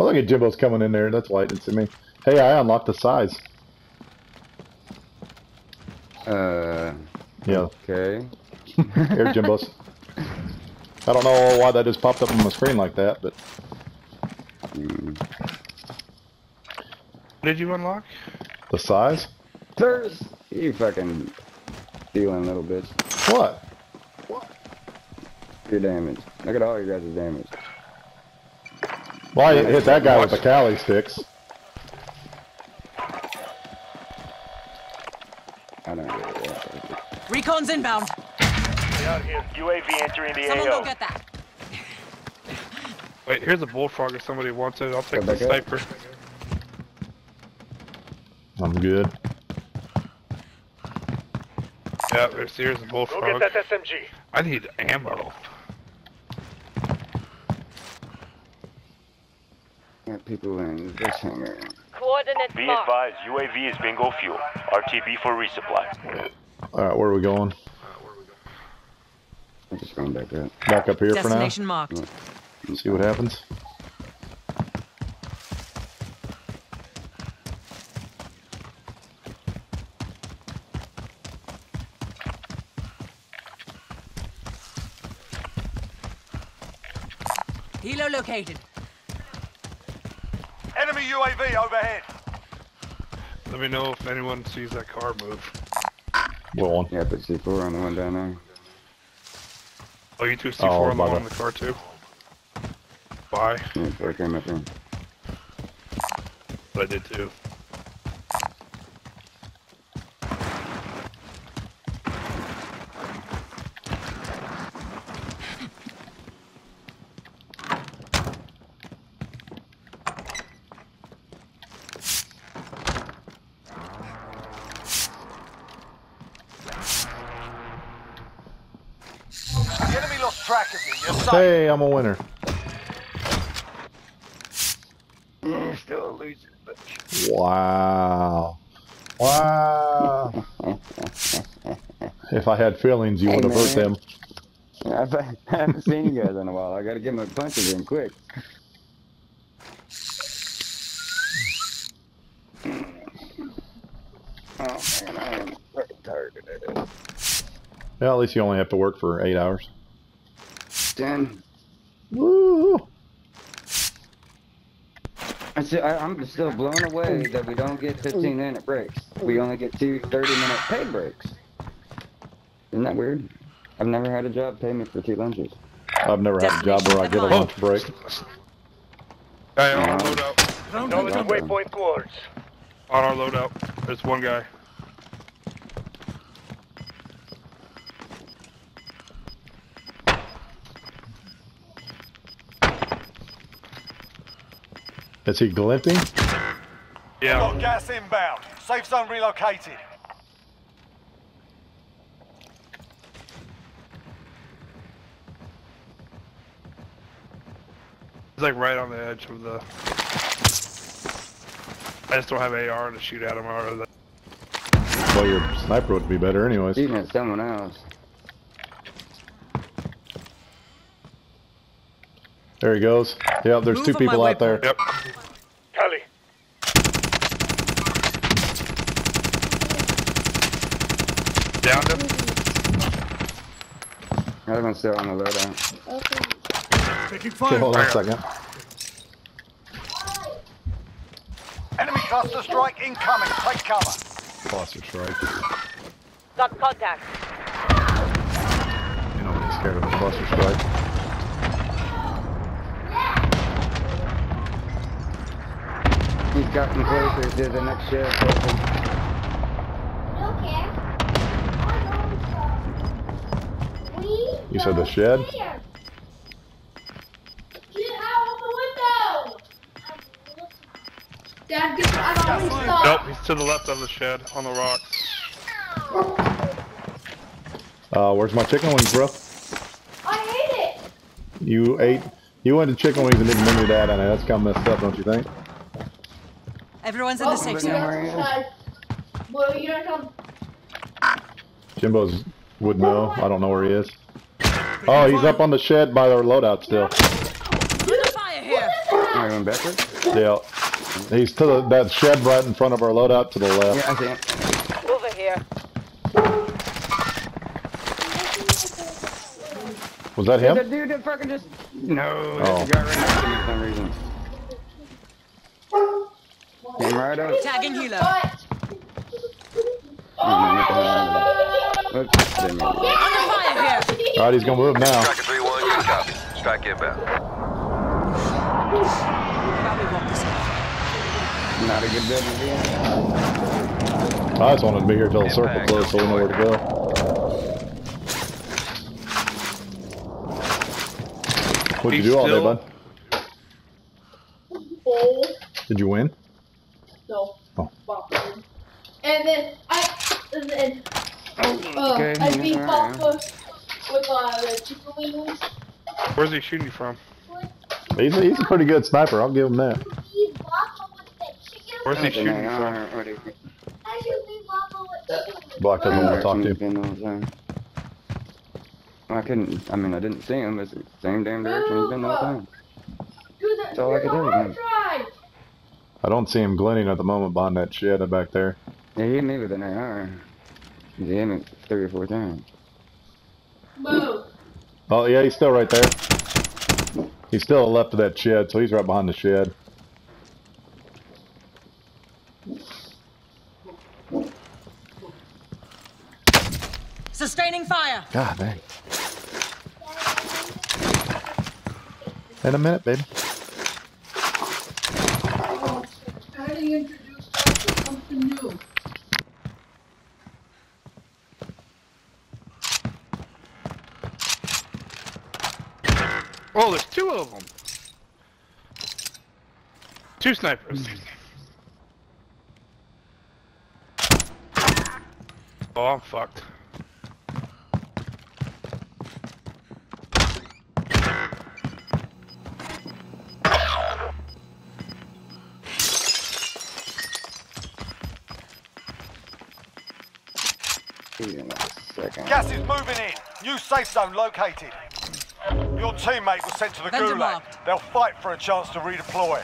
Oh, look at Jimbo's coming in there. That's why it didn't see me. Hey, I unlocked the size. Uh, Yeah, okay. here, Jimbo's. I don't know why that just popped up on my screen like that, but Mm. Did you unlock? the size? There's. You fucking stealing little bitch. What? What? Your damage. Look at all your guys' damage. Well, I hit that guy with the Kali sticks. I don't get it. Recon's inbound. Out here. UAV entering the Someone AO. go get that. Wait, here's a bullfrog if somebody wants it. I'll take Go the back up. sniper. I'm good. Yeah, there's here's a Go get bullfrog. that SMG. I need ammo. Got people in this hangar. Coordinates Be marked. advised, UAV is bingo fuel. RTB for resupply. All right, where are we going? I'm just going back up. Back up here for now. Destination marked. See what happens. Helo located. Enemy UAV overhead. Let me know if anyone sees that car move. Well, on. Yeah, put C4 on the one down there. Oh, you two C4 Oh, on the my one in the car too. Bye. Yeah, I came up here. But I did too. The enemy lost track of you. You're safe. Hey, I'm a winner. You're still a loser, bitch. Wow. Wow. if I had feelings, you Hey, would have hurt them. I've, I haven't seen you guys in a while. I gotta give him a punch again quick. Oh man, I am fucking tired today. Well, at least you only have to work for eight hours. Ten. Woo! I see, I, I'm still blown away that we don't get 15 minute breaks. We only get two 30 minute paid breaks. Isn't that weird? I've never had a job pay me for two lunches. I've never had a job where I get a lunch break. Guy on our Yeah. loadout. Knowledge of waypoint coordinates. On our loadout. There's one guy. Is he glinting? Yeah. Got gas inbound. Safe zone relocated. He's like right on the edge of the. I just don't have AR to shoot at him or the. Well, your sniper would be better anyways. Shooting at someone else. There he goes. Yep, there's Move two people out there. Yep. Kelly. Down him. Another one's still on the loadout. Taking Okay, hold on a second. Enemy cluster strike incoming. Take cover. Cluster strike. Got contact. Ain't nobody scared of a cluster strike. Gotten closer to the next shed. You said the shed? Dad, get I got one stop. Nope, he's to the left of the shed on the rocks. Uh, where's my chicken wings, bro? I ate it. You ate. You went to chicken wings and didn't bring your dad on it. That's kind of messed up, don't you think? Everyone's in the oh, safe zone. Where Well, you don't come. Jimbo's would know. I don't know where he is. Oh, he's up on the shed by our loadout still. Fire here. Going backwards? Yeah. He's to the, that shed right in front of our loadout to the left. Yeah, I see it. Over here. Was that him? The him? dude that fucking just. No, Oh. the guy right next to me for some reason. Came right up. Tagging healer. What? Oops, didn't mean to. Under fire here. Alright, he's gonna move now. Striker 3-1, good copy. Strike inbound. About we walk this off. Not a good building to. I just wanted to be here till the circle closed so we know where to go. What'd you do all day, bud? Did you win? No. Oh. Bopper. And then I, then, uh, Okay, I beat alright. Papa with, uh, chicken wings. Where's he shooting you from? He's a, he's a pretty good sniper, I'll give him that. Beat Papa with the chicken Where's he shooting you from? her. What do you think? I should beat Papa with chicken wings. Block doesn't want to talk to Direction you. he's been the whole time. I couldn't, I mean, I didn't see him, it's the same damn direction he's been the whole time. That's all I could the do, hard man. drive. I don't see him glinting at the moment behind that shed back there. Yeah, he hit me with an AR. He hit me three or four times. Move. Oh yeah, he's still right there. He's still left of that shed, so he's right behind the shed. Sustaining fire. God dang. In a minute, baby. How do you introduce us to something new? Oh, there's two of them. Two snipers. Oh, I'm fucked. See you in a second. Gas is moving in. New safe zone located. Your teammate was sent to the Vendor gulag. marked. They'll fight for a chance to redeploy.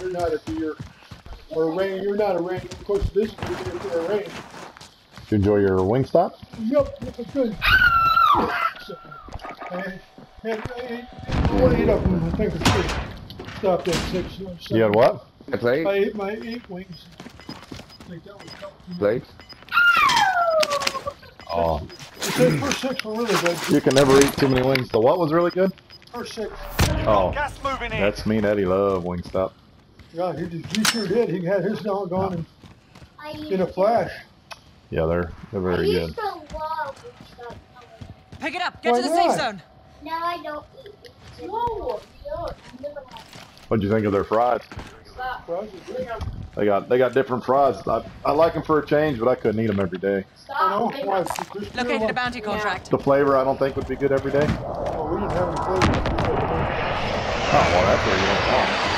You're, you're not at the, or range, you're not a range, of course, this is a a range. Did you enjoy your Wingstop? Yep, it was good. So, I had, I ate, I ate up, I think it's good. Stopped at six. or You had what? A plate? I ate my eight wings. I think that was. Plates? Oh, The six- first six were really good. you can never eat too many wings. The what was really good? First six, Oh, Gas moving in. that's me and Eddie love Wingstop. Yeah, he, just- he sure did. He had his down gone in, I in a flash. Yeah, they're they're very I good. to love stuff. Pick it up. Get Why to the safe zone. No, I don't eat it. No, don't. You. What'd you think of their fries? Stop. Fries. They got they got different fries. I, I like them for a change, but I couldn't eat them every day. I know, Stop. why, it's just- Located a bounty contract. The flavor I don't think would be good every day. Oh, we didn't have any flavors. Oh well, that's where you went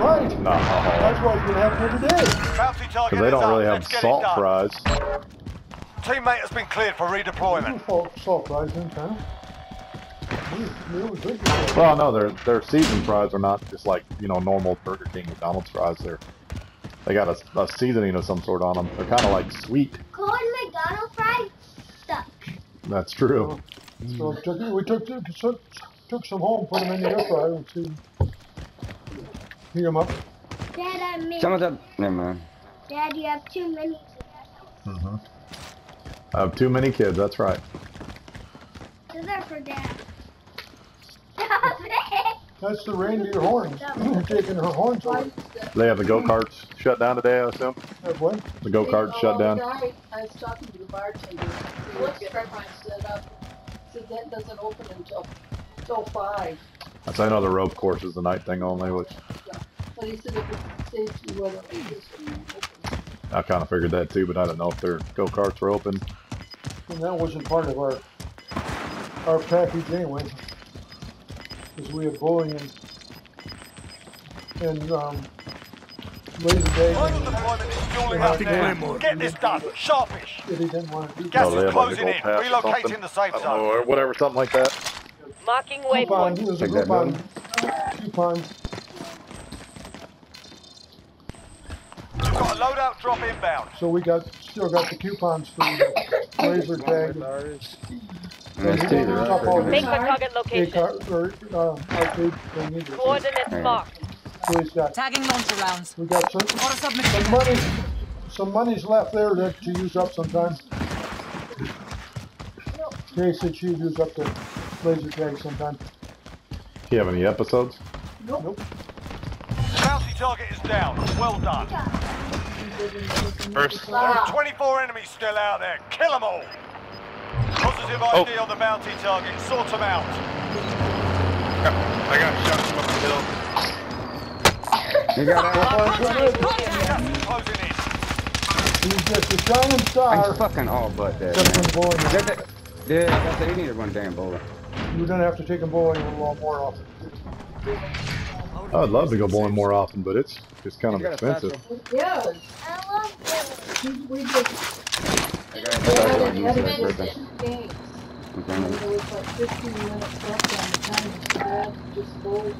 Right. No, That's why you can have them every day. Bounty target because they don't up. really have Let's salt it done. fries. Teammate has been cleared for redeployment. Salt, salt fries in town. It was good. Well, no, their their seasoned fries are not just like you know normal Burger King, McDonald's fries. They're they got a, a seasoning of some sort on them. They're kind of like sweet. Corn McDonald's fries stuck. That's true. So took, we took, took, took, took some home, put them in the air fryer and see. Pick him up. Dad, I made Someone's up. Never mind. Dad, you have too many kids. Mm hmm. I have too many kids, that's right. Those are for Dad. Stop it! That's the reindeer horns. They're taking her horns off. They have the go-karts shut down today, I assume? What? The go-karts shut down. Oh, I was talking to the bartender. What's the set up? Said that doesn't open until, until 5. I know the rope course is the night thing only, which But he said if it saves you weather, it just won't open. I kind of figured that too, but I don't know if their go karts were open. And that wasn't part of our, our package anyway. Because we had bowling and, and, um, laser tag. Final and deployment is fueling Yeah. up there. Get this done. Sharpish. Eddie didn't want to do Gas Oh, is had like a closing in. Relocating the safe I zone. or whatever, something like that. Marking Coupon, waypoint. he was a Take that coupon, building. coupon. We've got a loadout drop inbound. So we got, still got the coupons for the laser tag. And that's two, Top all Make the for target location. car, or, uh, arcade thing either. Coordinates Alright. marked. So got, Tagging launcher rounds. we got some, some money, some money's left there that to use up sometime. Kay said she'd use up the laser tag sometime. Do you have any episodes? Nope. Bounty target is down. Well done. First. There are 24 enemies still out there. Kill them all. Positive oh. ID on the bounty target. Sort them out. I got shot from up the hill. You got that? Gas is closing in. He's just a shining star. I'm fucking all but uh, that, Except man. when bowling. Get that- Yeah, that's it. You need one damn bowler. We're gonna have to take him bowling a lot more often. I'd love to go bowling more often, but it's just kind of You got a expensive. Yeah, I love we, we just, I got a we satchel. had I it, use had it it for missed this. two games. Okay. And there was like fifteen minutes left on the time, so Dad just bowled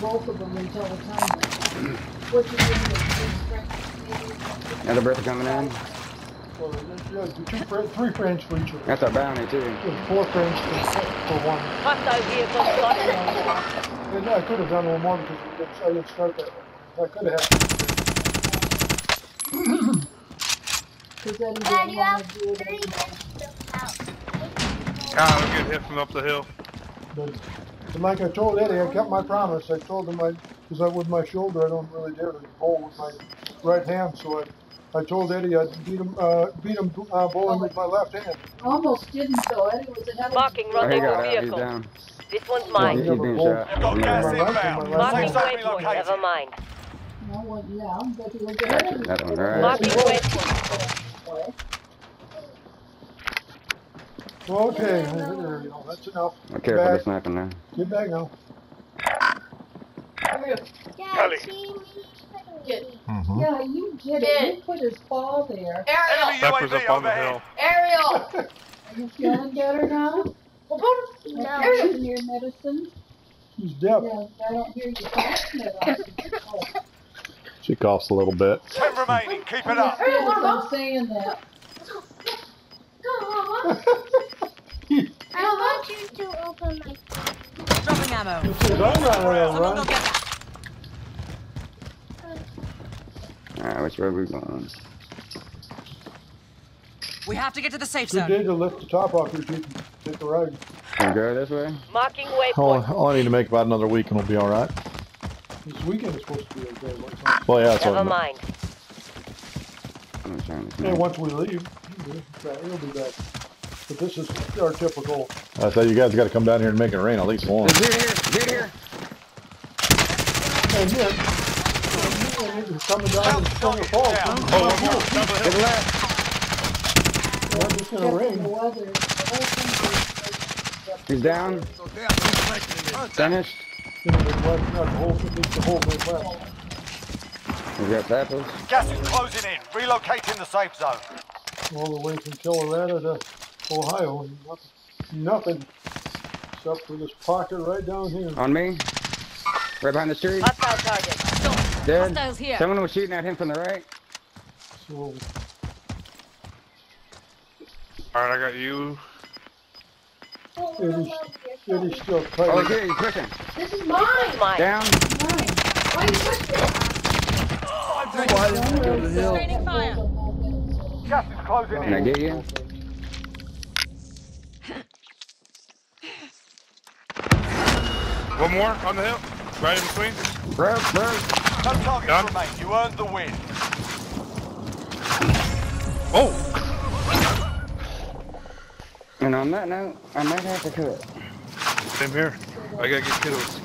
both of them until the time went. What you doing, three strength, maybe? Another breath coming in. Well, yeah, two, fr- three frames for each of them. That's our bounty too. There's four frames for, for one. Hostile vehicle spotted. And I could have done a little more because I didn't start that way. I could have had. Cause then he Dad, didn't you have it three anymore. minutes out. Ah, I was getting hit from up the hill. But, and like I told Eddie, I kept my promise. I told him I, because I with my shoulder, I don't really dare to bowl with my right hand. So I, I told Eddie I'd beat him, uh, beat him uh, bowling with my left hand. Almost didn't though, Eddie was ahead of me. Marking Oh, he got rendezvous out. He's vehicle. down. This one's mine. Yeah. being Bowl. shot. We've got Yeah. gas My inbound. and my right Marking waypoint. Never mind. No, well, yeah, but he was ahead of me. That one, right. Marking waypoint. Okay, there you go. That's enough. Okay, for the Back. sniping now. Get back now. Dad, Kelly. see me? Get- Mm-hmm. Yeah, you did it. You put his ball there. Enemy Snipers UAV up on the hill. Ariel! Are you feeling better now? No. Taking your medicine? He's deaf. Yeah, I don't hear you talking at all. She coughs a little bit. Ten remaining. Keep it up. yes, I'm saying that. Go, Mama. I want you to open my. Dropping ammo. He says, I'm not gonna run. get that. Alright, which way we going? We have to get to the safe Good zone. day to lift the top off your teeth and take a ride. Can go this way? Marking waypoint. all I need to make about another week and we'll be all right. This weekend is supposed to be okay. What's on? Well, yeah, that's what Never I'm- mind. I'm And once we leave, he'll be back- he'll be back. But this is our typical. I said you guys got to come down here and make it rain at least once. Dude here! Dude here! And yet, and coming down in Bounty Springer target is Falls. down. Oh, one more. Down the To hill. the left! Just gonna Checking the rain. weather. The whole thing is- He's down. Finished. You know, the Midwest, not the whole, at least the whole Midwest. We got samples. Gas is closing in. Relocating the safe zone. All the way from Colorado to Ohio. Nothing, nothing except for this pocket right down here. On me. Right behind the tree. Hostile target. Dead. Hostiles here. Someone was shooting at him from the right. So Alright, I got you. Eddie's, Eddie's still Oh, tight. he's here. He's pushing. This is mine. Mine. Down. Mine. Why you pushing oh, it? Restraining fire. Gas is closing Can I get you? One more on the hill. Right in between. Bro, bro. No targets Done. remain. You earned the win. Oh! And on that note, I might have to cut. Same here. I gotta get kiddos.